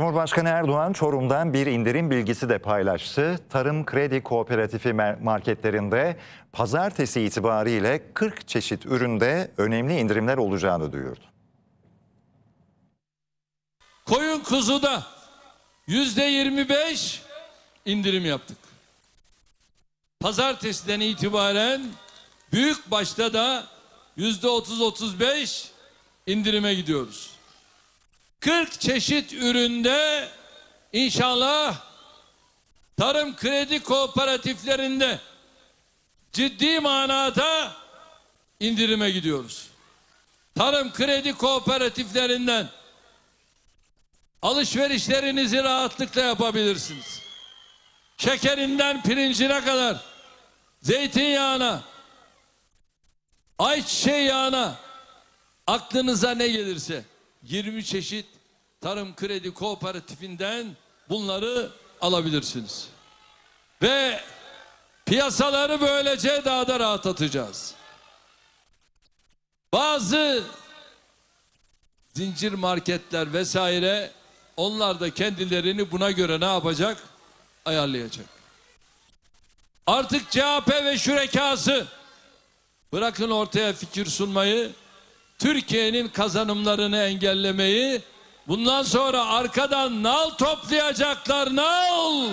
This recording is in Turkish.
Cumhurbaşkanı Erdoğan Çorum'dan bir indirim bilgisi de paylaştı. Tarım Kredi Kooperatifi marketlerinde pazartesi itibariyle 40 çeşit üründe önemli indirimler olacağını duyurdu. Koyun kuzuda yüzde 25 indirim yaptık. Pazartesiden itibaren büyük başta da yüzde 30-35 indirime gidiyoruz. 40 çeşit üründe inşallah tarım kredi kooperatiflerinde ciddi manada indirime gidiyoruz. Tarım kredi kooperatiflerinden alışverişlerinizi rahatlıkla yapabilirsiniz. Şekerinden pirincine kadar, zeytinyağına, ayçiçeği yağına, aklınıza ne gelirse 20 çeşit tarım kredi kooperatifinden bunları alabilirsiniz. Ve piyasaları böylece daha da rahatlatacağız. Bazı zincir marketler vesaire onlar da kendilerini buna göre ne yapacak? Ayarlayacak. Artık CHP ve şürekası bırakın ortaya fikir sunmayı, Türkiye'nin kazanımlarını engellemeyi, bundan sonra arkadan nal toplayacaklar nal.